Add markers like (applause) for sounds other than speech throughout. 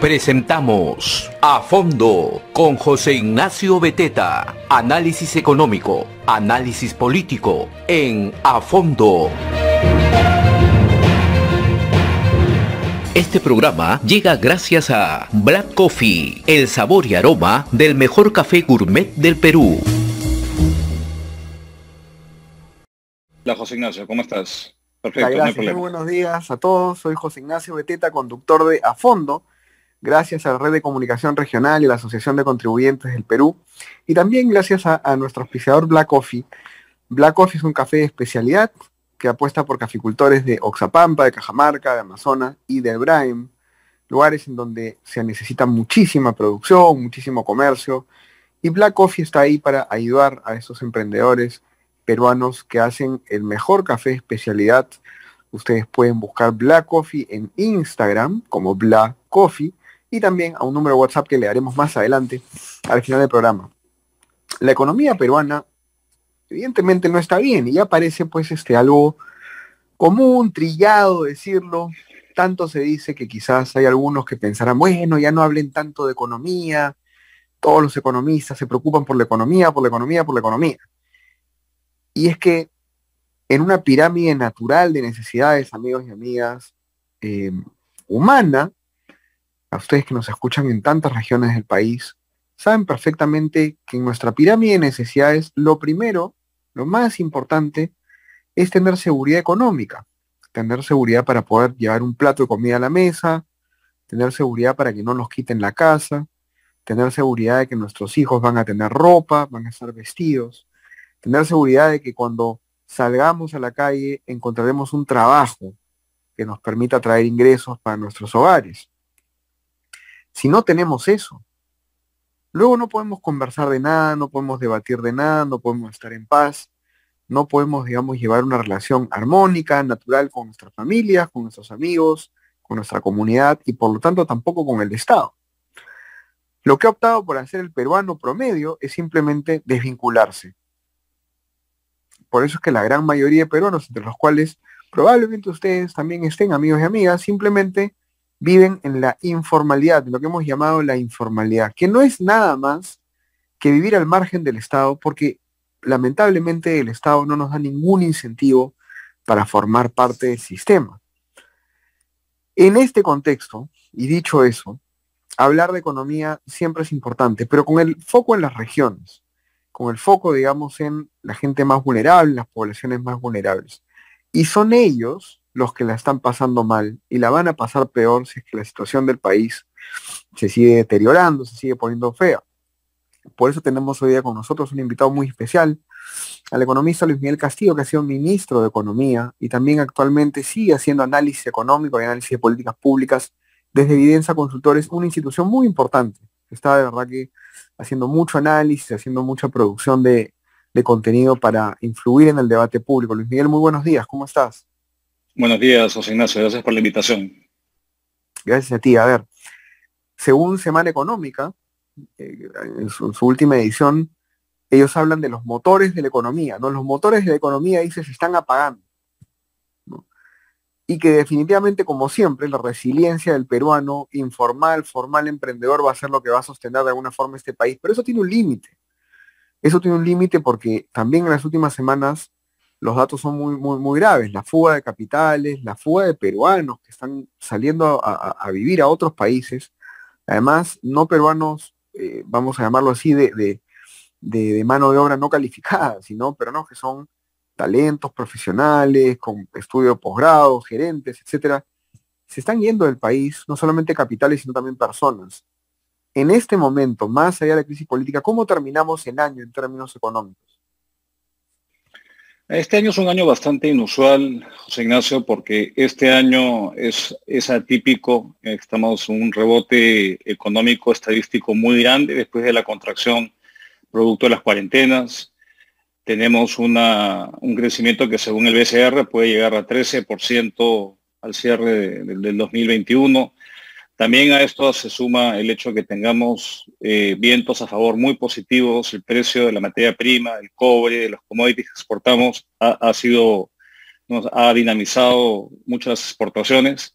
Presentamos A Fondo con José Ignacio Beteta. Análisis económico, análisis político en A Fondo. Este programa llega gracias a Black Coffee, el sabor y aroma del mejor café gourmet del Perú. Hola José Ignacio, ¿cómo estás? Perfecto, gracias, muy buenos días a todos. Soy José Ignacio Beteta, conductor de A Fondo, gracias a la Red de Comunicación Regional y la Asociación de Contribuyentes del Perú, y también gracias a, nuestro auspiciador Black Coffee. Black Coffee es un café de especialidad que apuesta por caficultores de Oxapampa, de Cajamarca, de Amazonas y de Brahim, lugares en donde se necesita muchísima producción, muchísimo comercio, y Black Coffee está ahí para ayudar a esos emprendedores peruanos que hacen el mejor café especialidad. Ustedes pueden buscar Black Coffee en Instagram como Black Coffee y también a un número de WhatsApp que le haremos más adelante al final del programa. La economía peruana evidentemente no está bien y ya parece pues este algo común, trillado decirlo. Tanto se dice que quizás hay algunos que pensarán, bueno, ya no hablen tanto de economía, todos los economistas se preocupan por la economía, por la economía, por la economía. Y es que en una pirámide natural de necesidades, amigos y amigas, eh, humana, a ustedes que nos escuchan en tantas regiones del país, saben perfectamente que en nuestra pirámide de necesidades, lo primero, lo más importante, es tener seguridad económica, tener seguridad para poder llevar un plato de comida a la mesa, tener seguridad para que no nos quiten la casa, tener seguridad de que nuestros hijos van a tener ropa, van a estar vestidos, tener seguridad de que cuando salgamos a la calle encontraremos un trabajo que nos permita traer ingresos para nuestros hogares. Si no tenemos eso, luego no podemos conversar de nada, no podemos debatir de nada, no podemos estar en paz, no podemos, digamos, llevar una relación armónica, natural con nuestras familias, con nuestros amigos, con nuestra comunidad y por lo tanto tampoco con el Estado. Lo que ha optado por hacer el peruano promedio es simplemente desvincularse, por eso es que la gran mayoría de peruanos, entre los cuales probablemente ustedes también estén, amigos y amigas, simplemente viven en la informalidad, lo que hemos llamado la informalidad, que no es nada más que vivir al margen del Estado, porque lamentablemente el Estado no nos da ningún incentivo para formar parte del sistema. En este contexto, y dicho eso, hablar de economía siempre es importante, pero con el foco en las regiones con el foco, digamos, en la gente más vulnerable, las poblaciones más vulnerables. Y son ellos los que la están pasando mal y la van a pasar peor si es que la situación del país se sigue deteriorando, se sigue poniendo fea. Por eso tenemos hoy día con nosotros un invitado muy especial, al economista Luis Miguel Castillo, que ha sido ministro de Economía y también actualmente sigue haciendo análisis económico y análisis de políticas públicas desde Evidencia Consultores, una institución muy importante. Está de verdad que haciendo mucho análisis, haciendo mucha producción de, contenido para influir en el debate público. Luis Miguel, muy buenos días, ¿cómo estás? Buenos días, José Ignacio, gracias por la invitación. Gracias a ti. A ver, según Semana Económica, eh, en, su, última edición, ellos hablan de los motores de la economía, ¿no? Los motores de la economía, dice, se están apagando y que definitivamente, como siempre, la resiliencia del peruano, informal, formal, emprendedor, va a ser lo que va a sostener de alguna forma este país. Pero eso tiene un límite. Eso tiene un límite porque también en las últimas semanas los datos son muy, muy, muy graves. La fuga de capitales, la fuga de peruanos que están saliendo a, vivir a otros países. Además, no peruanos, eh, vamos a llamarlo así, de, de, mano de obra no calificada, sino peruanos que son talentos profesionales, con estudio posgrado, gerentes, etcétera, se están yendo del país, no solamente capitales, sino también personas. En este momento, más allá de la crisis política, ¿cómo terminamos el año en términos económicos? Este año es un año bastante inusual, José Ignacio, porque este año es, atípico. Estamos en un rebote económico estadístico muy grande después de la contracción producto de las cuarentenas tenemos un crecimiento que según el BCR puede llegar a 13% al cierre del 2021. También a esto se suma el hecho de que tengamos eh, vientos a favor muy positivos, el precio de la materia prima, el cobre, los commodities que exportamos ha, sido, nos ha dinamizado muchas exportaciones.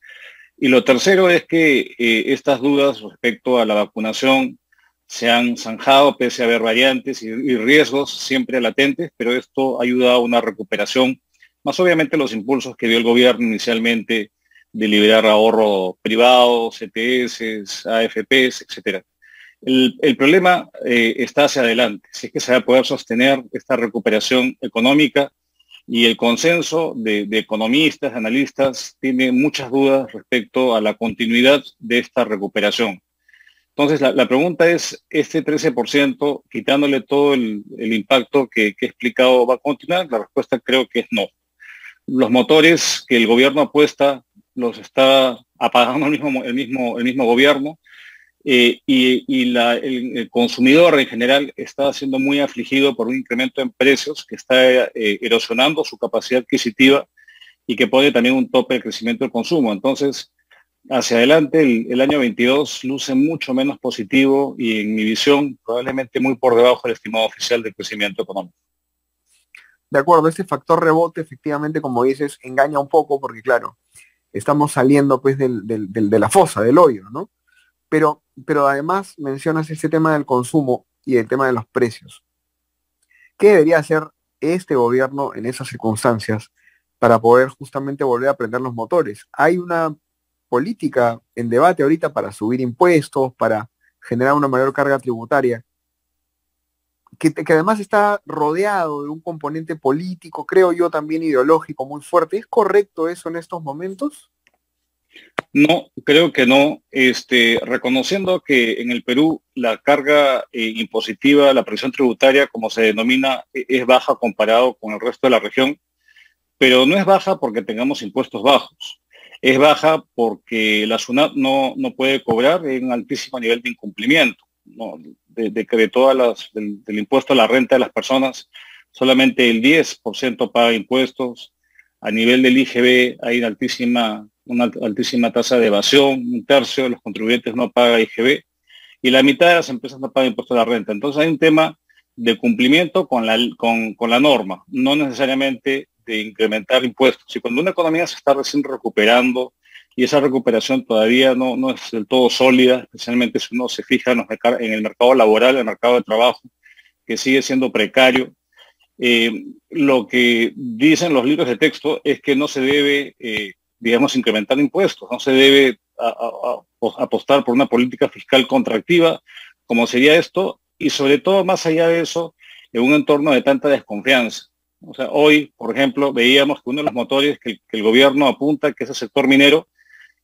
Y lo tercero es que eh, estas dudas respecto a la vacunación se han zanjado pese a haber variantes y, riesgos siempre latentes, pero esto ayuda a una recuperación, más obviamente los impulsos que dio el gobierno inicialmente de liberar ahorro privado, CTS, AFPs, etcétera. El, problema eh, está hacia adelante, si es que se va a poder sostener esta recuperación económica y el consenso de, economistas, analistas, tiene muchas dudas respecto a la continuidad de esta recuperación. Entonces, la, pregunta es, ¿este 13%, quitándole todo el, impacto que, que, he explicado, va a continuar? La respuesta creo que es no. Los motores que el gobierno apuesta los está apagando el mismo, gobierno eh, y, el, consumidor en general está siendo muy afligido por un incremento en precios que está eh, erosionando su capacidad adquisitiva y que pone también un tope de crecimiento del consumo. Entonces, hacia adelante el, año 22 luce mucho menos positivo y en mi visión probablemente muy por debajo del estimado oficial de crecimiento económico. De acuerdo, este factor rebote efectivamente, como dices, engaña un poco porque claro, estamos saliendo pues de la fosa, del hoyo, ¿no? Pero, pero además mencionas ese tema del consumo y el tema de los precios. ¿Qué debería hacer este gobierno en esas circunstancias para poder justamente volver a prender los motores? Hay una política en debate ahorita para subir impuestos, para generar una mayor carga tributaria, que, además está rodeado de un componente político, creo yo también ideológico muy fuerte. ¿Es correcto eso en estos momentos? No, creo que no. Este, reconociendo que en el Perú la carga eh, impositiva, la presión tributaria, como se denomina, e, es baja comparado con el resto de la región, pero no es baja porque tengamos impuestos bajos. Es baja porque la SUNAT no, no puede cobrar en altísimo nivel de incumplimiento. De, que de todas las, del, impuesto a la renta de las personas, solamente el 10% paga impuestos. A nivel del IGB hay una altísima una altísima tasa de evasión, un tercio de los contribuyentes no paga IGB y la mitad de las empresas no pagan impuesto a la renta. Entonces hay un tema de cumplimiento con la, con, la norma, no necesariamente de incrementar impuestos. Y cuando una economía se está recién recuperando y esa recuperación todavía no, no es del todo sólida, especialmente si uno se fija en, el mercado laboral, el mercado de trabajo, que sigue siendo precario, eh, lo que dicen los libros de texto es que no se debe eh, digamos, incrementar impuestos. No se debe apostar por una política fiscal contractiva, como sería esto, y sobre todo, más allá de eso, en un entorno de tanta desconfianza. O sea, hoy, por ejemplo, veíamos que uno de los motores que, el gobierno apunta, que es el sector minero,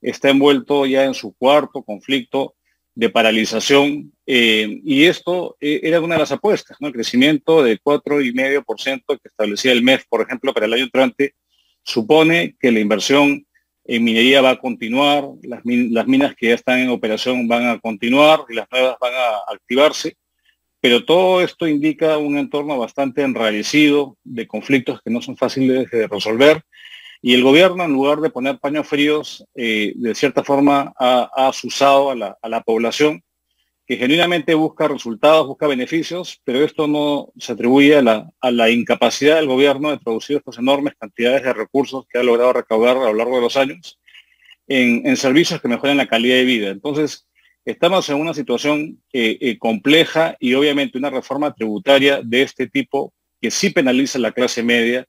está envuelto ya en su cuarto conflicto de paralización. Eh, y esto eh, era una de las apuestas. El crecimiento de 4,5% que establecía el MEF, por ejemplo, para el año entrante, supone que la inversión en minería va a continuar, las, minas que ya están en operación van a continuar y las nuevas van a activarse, pero todo esto indica un entorno bastante enrarecido de conflictos que no son fáciles de resolver y el gobierno en lugar de poner paños fríos, eh, de cierta forma ha, asusado a la población que genuinamente busca resultados, busca beneficios, pero esto no se atribuye a la, incapacidad del gobierno de producir estas enormes cantidades de recursos que ha logrado recaudar a lo largo de los años en, servicios que mejoran la calidad de vida. Entonces, estamos en una situación eh, eh, compleja y obviamente una reforma tributaria de este tipo que sí penaliza a la clase media,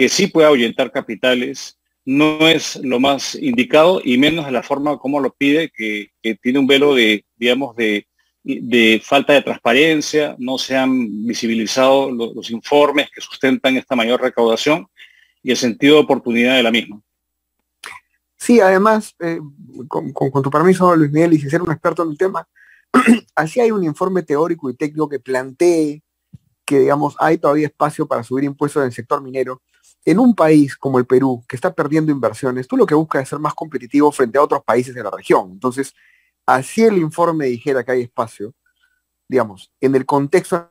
que sí puede ahuyentar capitales, no es lo más indicado y menos de la forma como lo pide, que, tiene un velo de, digamos, de, de falta de transparencia, no se han visibilizado los, informes que sustentan esta mayor recaudación y el sentido de oportunidad de la misma. Sí, además, eh, con, tu permiso, Luis Miguel, y si ser un experto en el tema, (clears throat) así hay un informe teórico y técnico que plantee que, digamos, hay todavía espacio para subir impuestos en el sector minero. En un país como el Perú, que está perdiendo inversiones, tú lo que buscas es ser más competitivo frente a otros países de la región. Entonces, así el informe dijera que hay espacio, digamos, en el contexto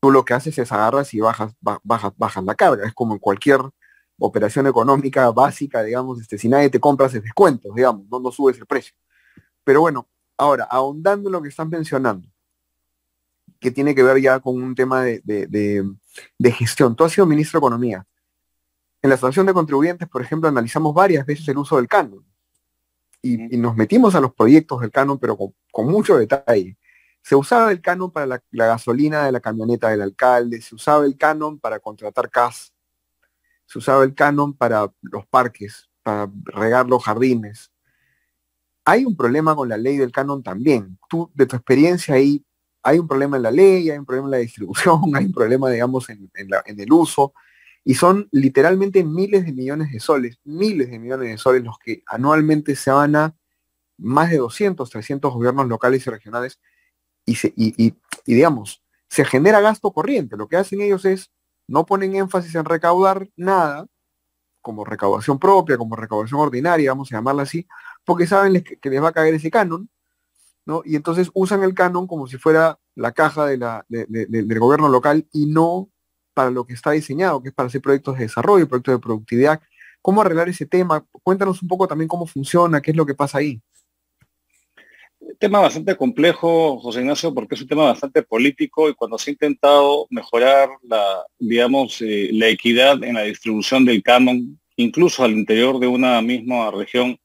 tú lo que haces es agarras y bajas, bajas, bajas la carga. Es como en cualquier operación económica básica, digamos, este, si nadie te compra, haces descuentos, digamos, no, no subes el precio. Pero bueno, ahora, ahondando en lo que están mencionando, que tiene que ver ya con un tema de, de gestión. Tú has sido ministro de Economía. En la Asociación de Contribuyentes, por ejemplo, analizamos varias veces el uso del canon y, nos metimos a los proyectos del canon, pero con, mucho detalle. Se usaba el canon para la, gasolina de la camioneta del alcalde, se usaba el canon para contratar CAS, se usaba el canon para los parques, para regar los jardines. Hay un problema con la ley del canon también. Tú, de tu experiencia ahí, hay un problema en la ley, hay un problema en la distribución, (laughs) hay un problema, digamos, en, en el uso. Y son literalmente miles de millones de soles, miles de millones de soles los que anualmente se van a más de 200, 300 gobiernos locales y regionales y, y, digamos, se genera gasto corriente. Lo que hacen ellos es, no ponen énfasis en recaudar nada, como recaudación propia, como recaudación ordinaria, vamos a llamarla así, porque saben que, les va a caer ese canon, Y entonces usan el canon como si fuera la caja del gobierno local y no para lo que está diseñado, que es para hacer proyectos de desarrollo, proyectos de productividad. ¿Cómo arreglar ese tema? Cuéntanos un poco también cómo funciona, qué es lo que pasa ahí. Tema bastante complejo, José Ignacio, porque es un tema bastante político y cuando se ha intentado mejorar digamos, eh, la equidad en la distribución del canon, incluso al interior de una misma región,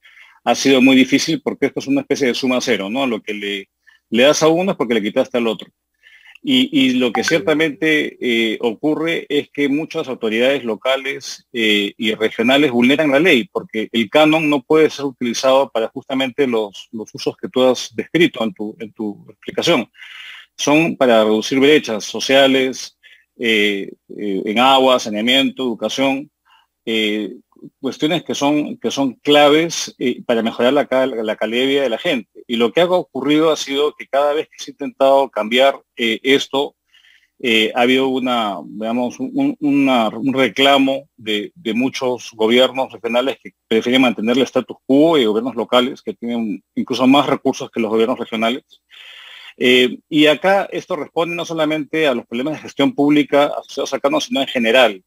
ha sido muy difícil porque esto es una especie de suma cero, ¿no? Lo que le, le das a uno es porque le quitaste al otro. Y, lo que ciertamente eh, ocurre es que muchas autoridades locales eh, y regionales vulneran la ley, porque el canon no puede ser utilizado para justamente los, usos que tú has descrito en tu, en tu explicación. Son para reducir brechas sociales eh, en agua, saneamiento, educación, cuestiones que son, que son claves para mejorar la, la calidad de vida de la gente. Y lo que ha ocurrido ha sido que cada vez que se ha intentado cambiar eh, esto, eh, ha habido una, digamos, un, reclamo de, muchos gobiernos regionales que prefieren mantener el status quo y gobiernos locales que tienen incluso más recursos que los gobiernos regionales. Eh, y acá esto responde no solamente a los problemas de gestión pública asociados acá, sino en general.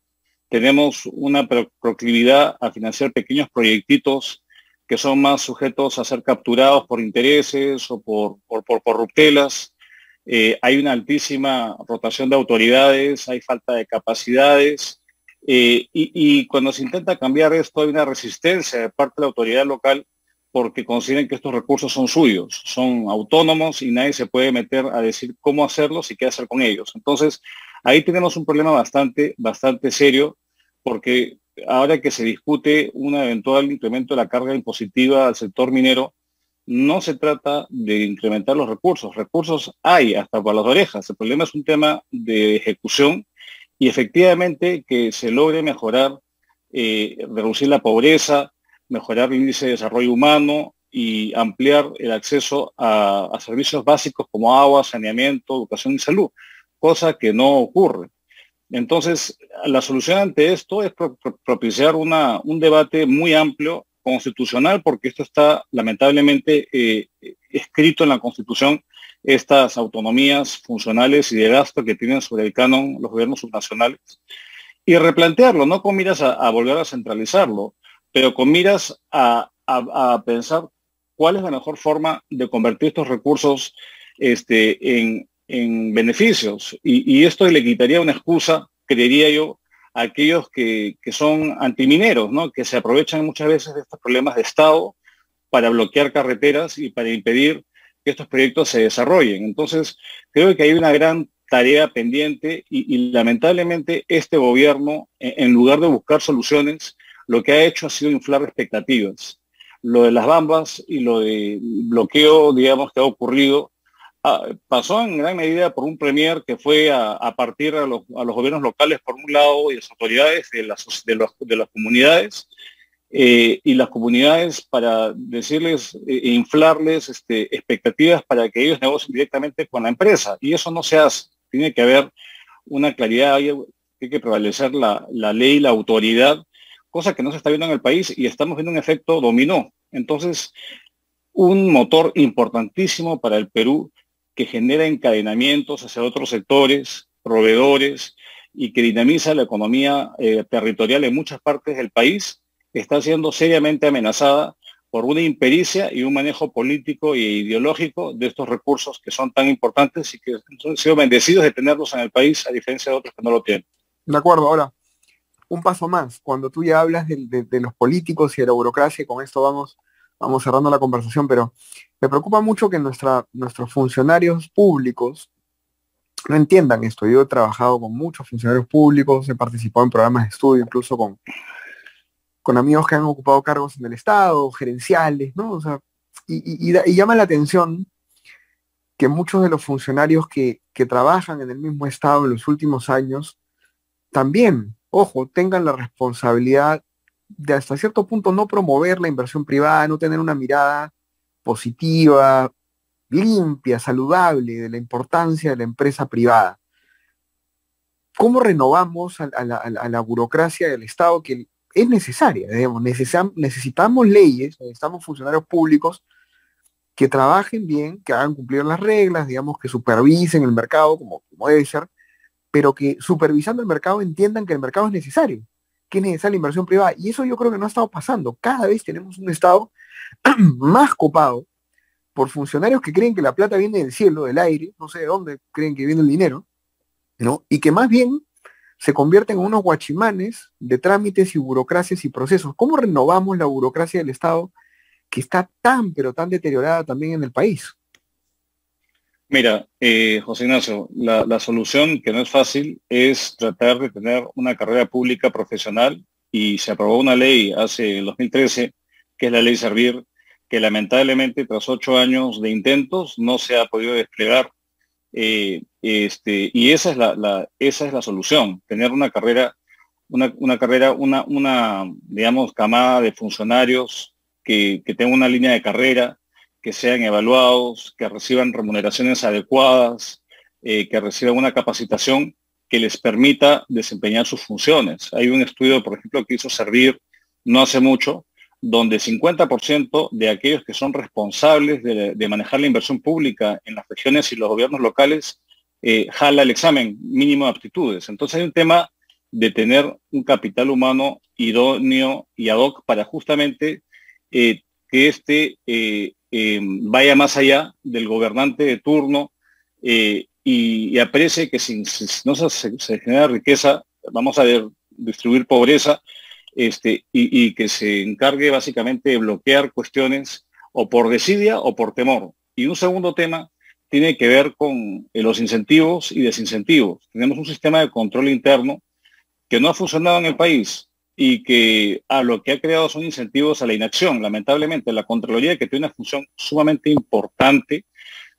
Tenemos una proclividad a financiar pequeños proyectitos que son más sujetos a ser capturados por intereses o por, por, corruptelas. Eh, hay una altísima rotación de autoridades, hay falta de capacidades. Eh, y, cuando se intenta cambiar esto hay una resistencia de parte de la autoridad local porque consideran que estos recursos son suyos, son autónomos y nadie se puede meter a decir cómo hacerlos y qué hacer con ellos. Entonces, ahí tenemos un problema bastante, bastante serio porque ahora que se discute un eventual incremento de la carga impositiva al sector minero, no se trata de incrementar los recursos. Recursos hay hasta para las orejas. El problema es un tema de ejecución y efectivamente que se logre mejorar, eh, reducir la pobreza, mejorar el índice de desarrollo humano y ampliar el acceso a servicios básicos como agua, saneamiento, educación y salud, cosa que no ocurre. Entonces, la solución ante esto es propiciar un debate muy amplio constitucional, porque esto está lamentablemente eh, escrito en la Constitución, estas autonomías funcionales y de gasto que tienen sobre el canon los gobiernos subnacionales, y replantearlo, no con miras a, volver a centralizarlo, pero con miras a, pensar cuál es la mejor forma de convertir estos recursos este, en, en beneficios. Y, esto le quitaría una excusa, creería yo, a aquellos que, son antimineros, ¿no? que se aprovechan muchas veces de estos problemas de Estado para bloquear carreteras y para impedir que estos proyectos se desarrollen. Entonces, creo que hay una gran tarea pendiente y, lamentablemente este gobierno, en, lugar de buscar soluciones, lo que ha hecho ha sido inflar expectativas. Lo de las bambas y lo de bloqueo, digamos, que ha ocurrido, Ah, pasó en gran medida por un premier que fue a, partir a los, gobiernos locales por un lado y las autoridades de las, de las comunidades eh, y las comunidades para decirles e inflarles este, expectativas para que ellos negocien directamente con la empresa. Y eso no se hace. Tiene que haber una claridad, tiene que prevalecer la, la ley, la autoridad, cosa que no se está viendo en el país y estamos viendo un efecto dominó. Entonces, un motor importantísimo para el Perú que genera encadenamientos hacia otros sectores, proveedores y que dinamiza la economía eh, territorial en muchas partes del país, está siendo seriamente amenazada por una impericia y un manejo político e ideológico de estos recursos que son tan importantes y que han sido bendecidos de tenerlos en el país a diferencia de otros que no lo tienen. De acuerdo, ahora, un paso más, cuando tú ya hablas de, de los políticos y de la burocracia, y con esto vamos vamos cerrando la conversación, pero me preocupa mucho que nuestros funcionarios públicos no entiendan esto. Yo he trabajado con muchos funcionarios públicos, he participado en programas de estudio, incluso con, con amigos que han ocupado cargos en el Estado, gerenciales, ¿no? O sea, y, llama la atención que muchos de los funcionarios que, que trabajan en el mismo Estado en los últimos años también, ojo, tengan la responsabilidad de hasta cierto punto no promover la inversión privada, no tener una mirada positiva, limpia, saludable de la importancia de la empresa privada. ¿Cómo renovamos a, la, burocracia del Estado que es necesaria? necesitamos leyes, necesitamos funcionarios públicos que trabajen bien, que hagan cumplir las reglas, digamos, que supervisen el mercado como, como debe ser, pero que supervisando el mercado entiendan que el mercado es necesario que es la inversión privada. Y eso yo creo que no ha estado pasando. Cada vez tenemos un Estado (clears throat) más copado por funcionarios que creen que la plata viene del cielo, del aire, no sé de dónde creen que viene el dinero, ¿no? Y que más bien se convierten en unos guachimanes de trámites y burocracias y procesos. ¿Cómo renovamos la burocracia del Estado que está tan, pero tan deteriorada también en el país? Mira, eh, José Ignacio, la, solución, que no es fácil, es tratar de tener una carrera pública profesional y se aprobó una ley hace el 2013, que es la ley Servir, que lamentablemente tras ocho años de intentos no se ha podido desplegar. Eh, este, y esa es la, esa es la solución, tener una carrera, una, carrera, una, una, digamos, camada de funcionarios que, que tenga una línea de carrera, que sean evaluados, que reciban remuneraciones adecuadas, eh, que reciban una capacitación que les permita desempeñar sus funciones. Hay un estudio, por ejemplo, que hizo Servir no hace mucho, donde 50% de aquellos que son responsables de, manejar la inversión pública en las regiones y los gobiernos locales eh, jala el examen mínimo de aptitudes. Entonces hay un tema de tener un capital humano idóneo y ad hoc para justamente eh, que este vaya más allá del gobernante de turno eh, y, aprecie que si, no se, genera riqueza, vamos a distribuir pobreza este, y, que se encargue básicamente de bloquear cuestiones o por desidia o por temor. Y un segundo tema tiene que ver con eh, los incentivos y desincentivos. Tenemos un sistema de control interno que no ha funcionado en el país y que a lo que ha creado son incentivos a la inacción. Lamentablemente, la Contraloría, que tiene una función sumamente importante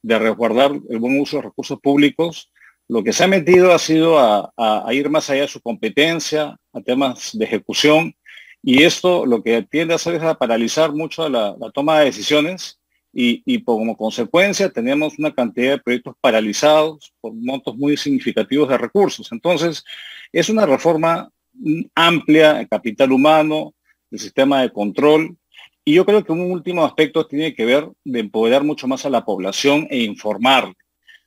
de resguardar el buen uso de recursos públicos, lo que se ha metido ha sido a, ir más allá de su competencia, a temas de ejecución, y esto lo que tiende a hacer es a paralizar mucho la, toma de decisiones y, como consecuencia tenemos una cantidad de proyectos paralizados por montos muy significativos de recursos. Entonces, es una reforma amplia, capital humano, el sistema de control. Y yo creo que un último aspecto tiene que ver de empoderar mucho más a la población e informar.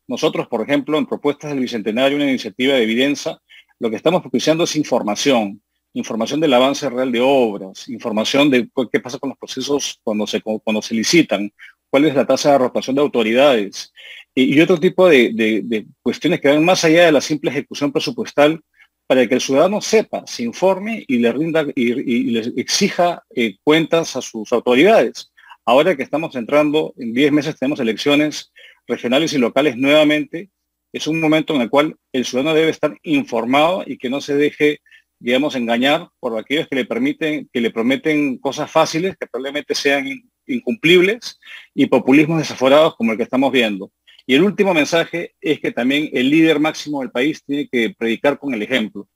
Nosotros, por ejemplo, en propuestas del Bicentenario, una iniciativa de evidencia, lo que estamos propiciando es información, información del avance real de obras, información de qué pasa con los procesos cuando se, cuando se licitan, cuál es la tasa de rotación de autoridades y, otro tipo de, de, cuestiones que van más allá de la simple ejecución presupuestal para que el ciudadano sepa, se informe y le rinda y, les exija eh, cuentas a sus autoridades. Ahora que estamos entrando, en 10 meses tenemos elecciones regionales y locales nuevamente, es un momento en el cual el ciudadano debe estar informado y que no se deje, digamos, engañar por aquellos que le permiten, que le prometen cosas fáciles que probablemente sean incumplibles y populismos desaforados como el que estamos viendo. Y el último mensaje es que también el líder máximo del país tiene que predicar con el ejemplo.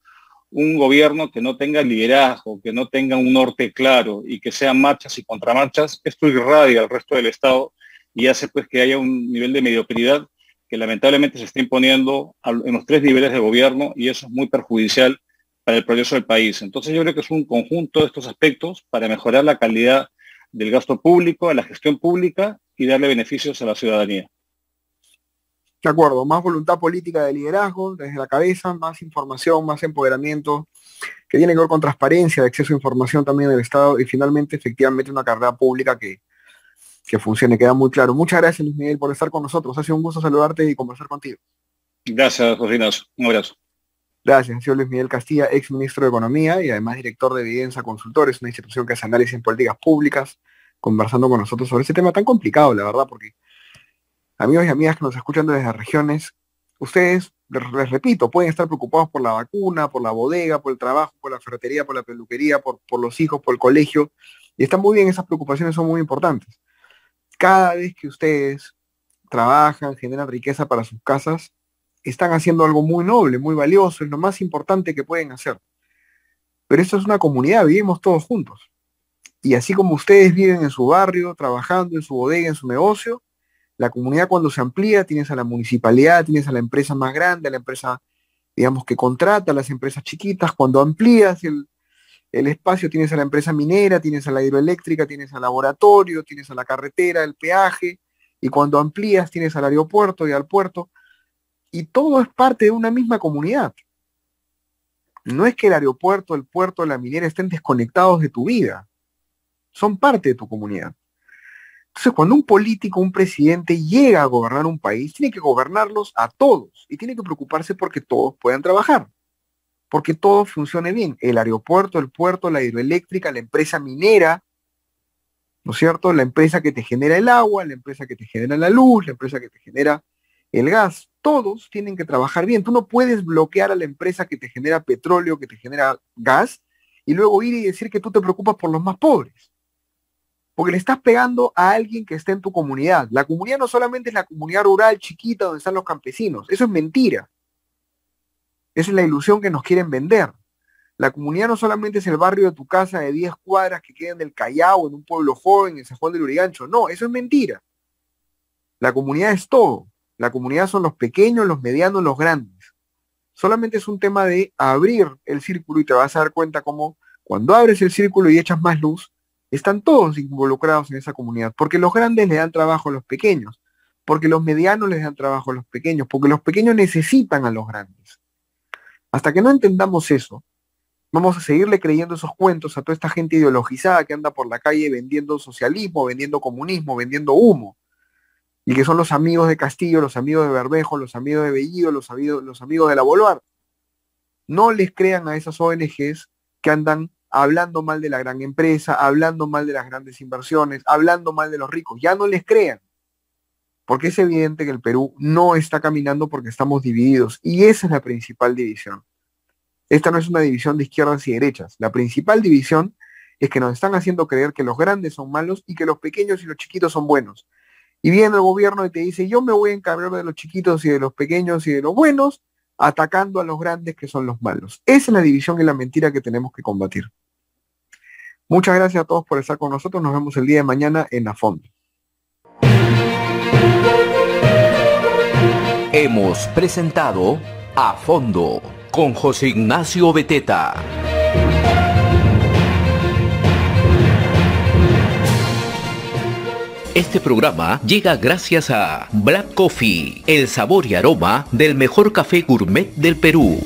Un gobierno que no tenga liderazgo, que no tenga un norte claro y que sean marchas y contramarchas, esto irradia al resto del Estado y hace pues que haya un nivel de mediocridad que lamentablemente se está imponiendo en los tres niveles de gobierno y eso es muy perjudicial para el progreso del país. Entonces yo creo que es un conjunto de estos aspectos para mejorar la calidad del gasto público, de la gestión pública y darle beneficios a la ciudadanía. De acuerdo, más voluntad política de liderazgo desde la cabeza, más información, más empoderamiento, que tiene que ver con transparencia, de acceso a información también del Estado y finalmente efectivamente una carrera pública que, que funcione, queda muy claro. Muchas gracias Luis Miguel por estar con nosotros. Ha sido un gusto saludarte y conversar contigo. Gracias, José Un abrazo. Gracias, señor Luis Miguel Castilla, ex ministro de Economía y además director de Evidencia Consultores, una institución que hace análisis en políticas públicas conversando con nosotros sobre ese tema tan complicado, la verdad, porque amigos y amigas que nos escuchan desde regiones, ustedes, les, repito, pueden estar preocupados por la vacuna, por la bodega, por el trabajo, por la ferretería, por la peluquería, por, por los hijos, por el colegio, y están muy bien, esas preocupaciones son muy importantes. Cada vez que ustedes trabajan, generan riqueza para sus casas, están haciendo algo muy noble, muy valioso, es lo más importante que pueden hacer. Pero esto es una comunidad, vivimos todos juntos. Y así como ustedes viven en su barrio, trabajando en su bodega, en su negocio, la comunidad cuando se amplía, tienes a la municipalidad, tienes a la empresa más grande, a la empresa, digamos, que contrata, a las empresas chiquitas, cuando amplías el, el espacio, tienes a la empresa minera, tienes a la hidroeléctrica, tienes al laboratorio, tienes a la carretera, el peaje, y cuando amplías tienes al aeropuerto y al puerto, y todo es parte de una misma comunidad. No es que el aeropuerto, el puerto, la minera estén desconectados de tu vida, son parte de tu comunidad. Entonces, cuando un político, un presidente llega a gobernar un país, tiene que gobernarlos a todos y tiene que preocuparse porque todos puedan trabajar, porque todo funcione bien. El aeropuerto, el puerto, la hidroeléctrica, la empresa minera, ¿no es cierto? La empresa que te genera el agua, la empresa que te genera la luz, la empresa que te genera el gas todos tienen que trabajar bien. Tú no puedes bloquear a la empresa que te genera petróleo, que te genera gas, y luego ir y decir que tú te preocupas por los más pobres. Porque le estás pegando a alguien que está en tu comunidad. La comunidad no solamente es la comunidad rural chiquita donde están los campesinos. Eso es mentira. Esa es la ilusión que nos quieren vender. La comunidad no solamente es el barrio de tu casa de 10 cuadras que queda en el Callao, en un pueblo joven, en San Juan del Urigancho. No, eso es mentira. La comunidad es todo. La comunidad son los pequeños, los medianos, los grandes. Solamente es un tema de abrir el círculo y te vas a dar cuenta cómo cuando abres el círculo y echas más luz, están todos involucrados en esa comunidad, porque los grandes le dan trabajo a los pequeños, porque los medianos les dan trabajo a los pequeños, porque los pequeños necesitan a los grandes. Hasta que no entendamos eso, vamos a seguirle creyendo esos cuentos a toda esta gente ideologizada que anda por la calle vendiendo socialismo, vendiendo comunismo, vendiendo humo y que son los amigos de Castillo, los amigos de Bermejo, los amigos de Bellido, los amigos, los amigos de la Boluar. No les crean a esas ONGs que andan hablando mal de la gran empresa, hablando mal de las grandes inversiones, hablando mal de los ricos. Ya no les crean. Porque es evidente que el Perú no está caminando porque estamos divididos. Y esa es la principal división. Esta no es una división de izquierdas y derechas. La principal división es que nos están haciendo creer que los grandes son malos y que los pequeños y los chiquitos son buenos. Y viene el gobierno y te dice, yo me voy a encargar de los chiquitos y de los pequeños y de los buenos, atacando a los grandes que son los malos. Esa es la división y la mentira que tenemos que combatir. Muchas gracias a todos por estar con nosotros. Nos vemos el día de mañana en A Fondo. Hemos presentado A Fondo con José Ignacio Beteta. Este programa llega gracias a Black Coffee, el sabor y aroma del mejor café gourmet del Perú.